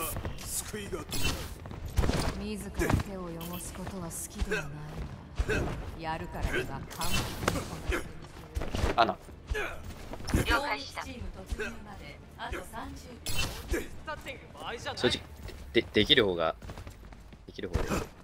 は救いが自ら手を汚すことは好きではないがやるからには完璧にアナ了解し。たチーム突入まであと30秒正直でできる方ができる方で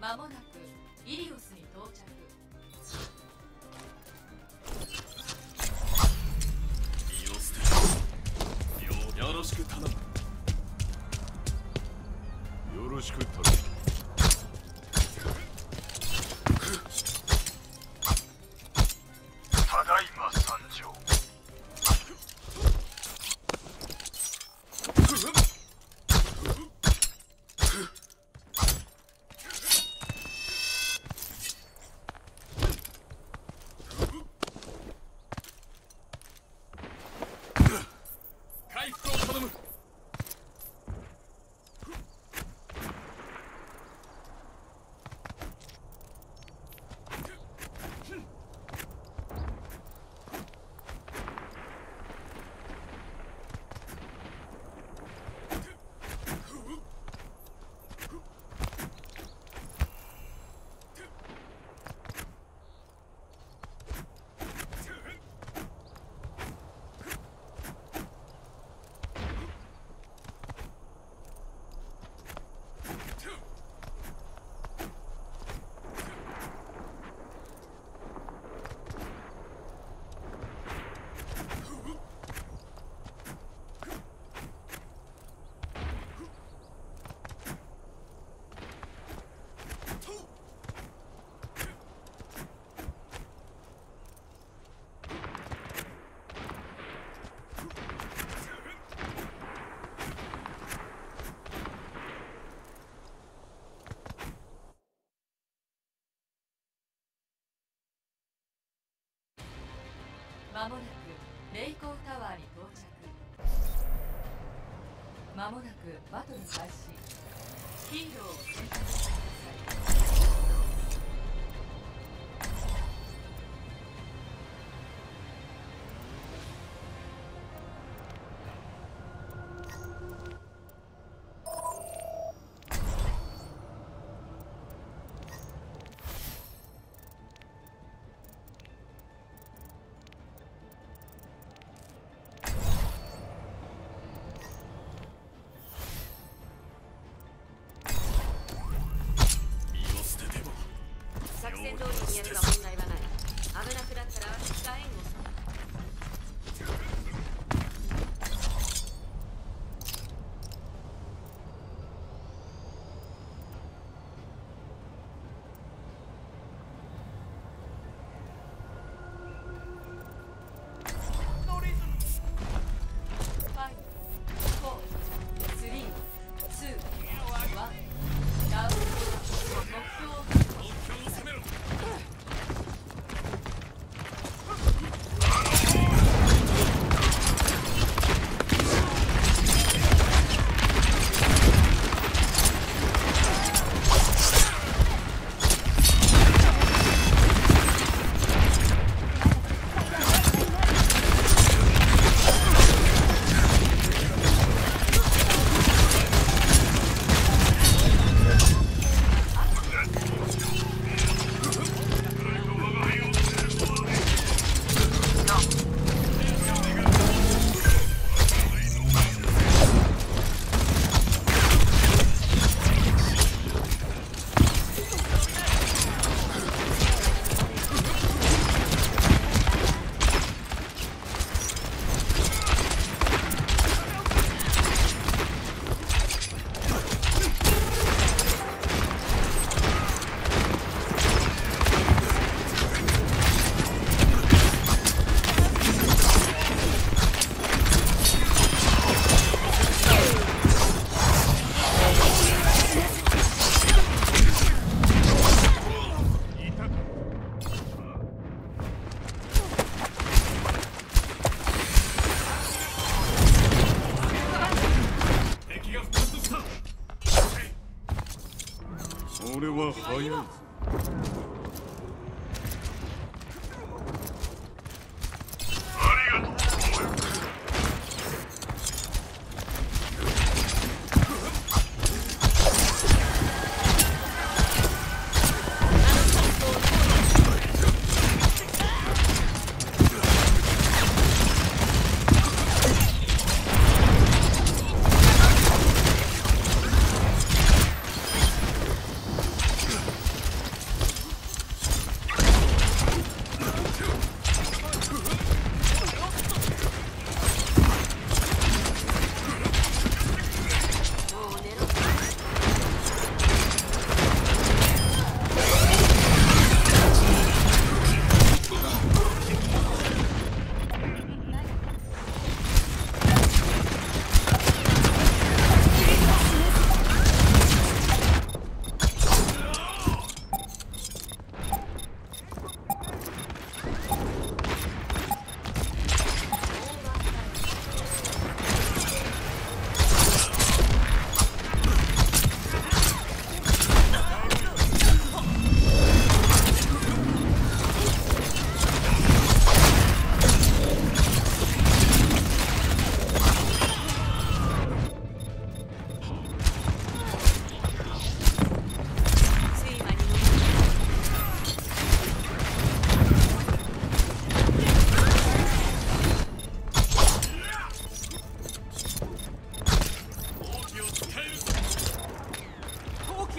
間もなくイリオスに到着。イオステよよろしく頼む。よろしく頼む。まもなくレイコータワーに到着。まもなくバトル開始。ヒーローを選択してください今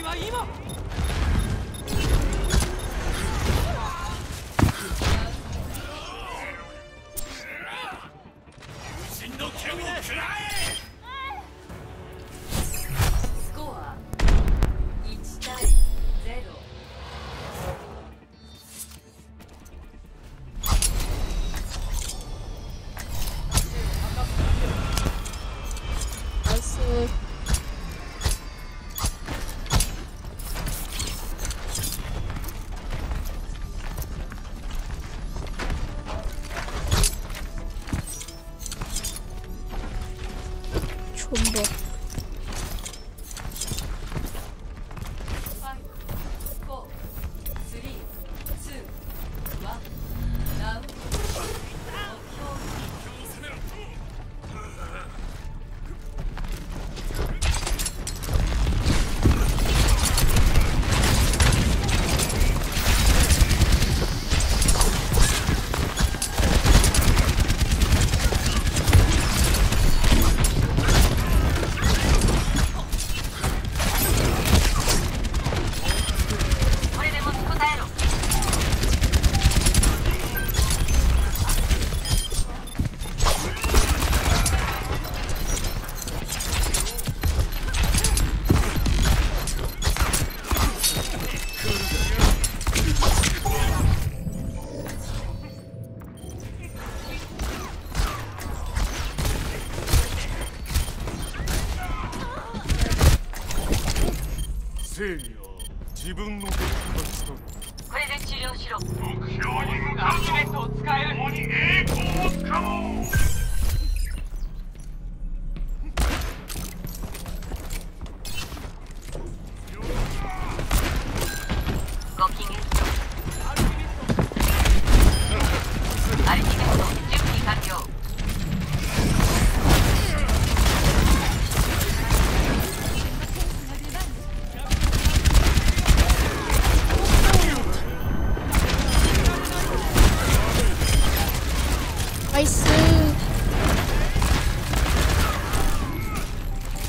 時は今。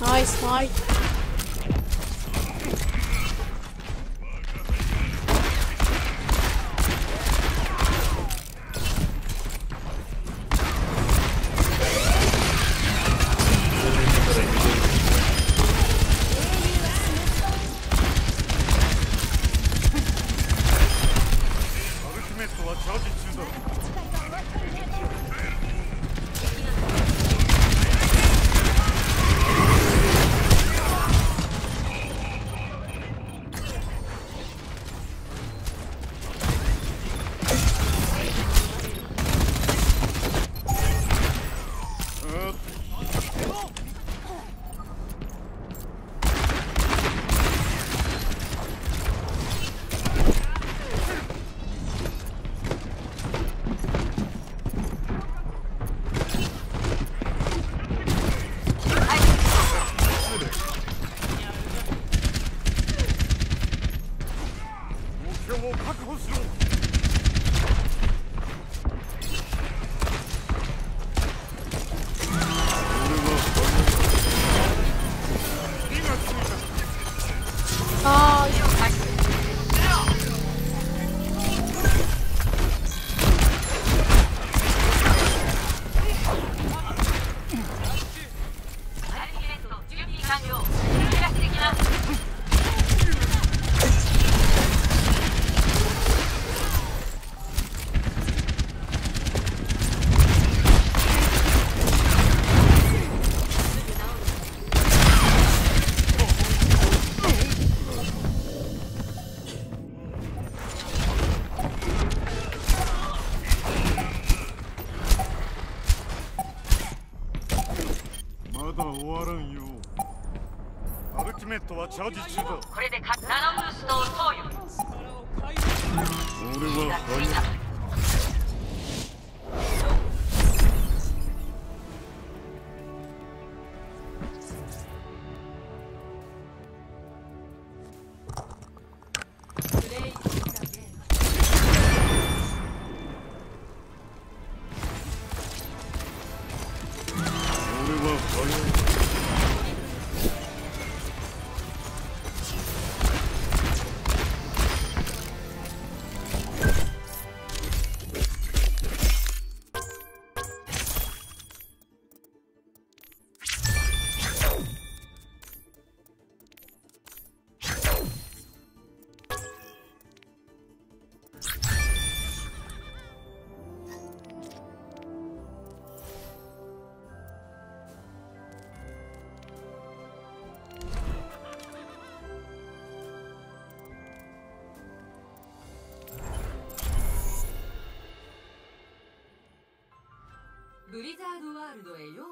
Nice, nice. メットはチャージ中だ。これでナノブーストを投与。俺はードワールドへよう